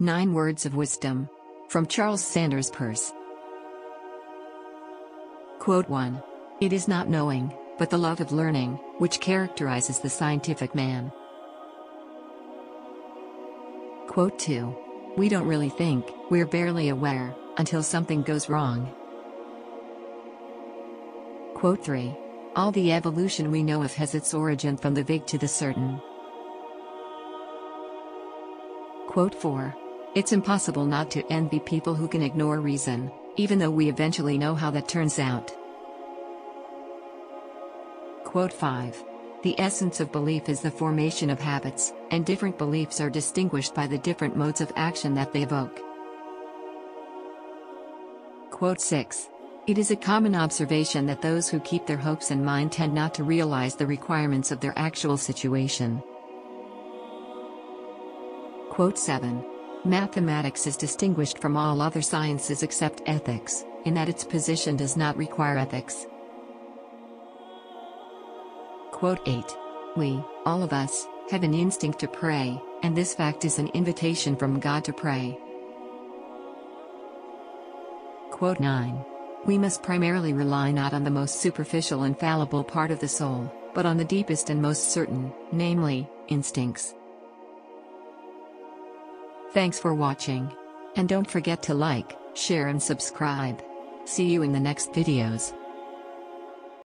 Nine Words of Wisdom. From Charles Sanders Peirce. Quote 1. It is not knowing, but the love of learning, which characterizes the scientific man. Quote 2. We don't really think, we're barely aware, until something goes wrong. Quote 3. All the evolution we know of has its origin from the vague to the certain. Quote 4. It's impossible not to envy people who can ignore reason, even though we eventually know how that turns out. Quote 5. The essence of belief is the formation of habits, and different beliefs are distinguished by the different modes of action that they evoke. Quote 6. It is a common observation that those who keep their hopes in mind tend not to realize the requirements of their actual situation. Quote 7. Mathematics is distinguished from all other sciences except ethics, in that its position does not require ethics. Quote 8. We, all of us, have an instinct to pray, and this fact is an invitation from God to pray. Quote 9. We must primarily rely not on the most superficial and fallible part of the soul, but on the deepest and most certain, namely, instincts. Thanks for watching. And don't forget to like, share and subscribe. See you in the next videos.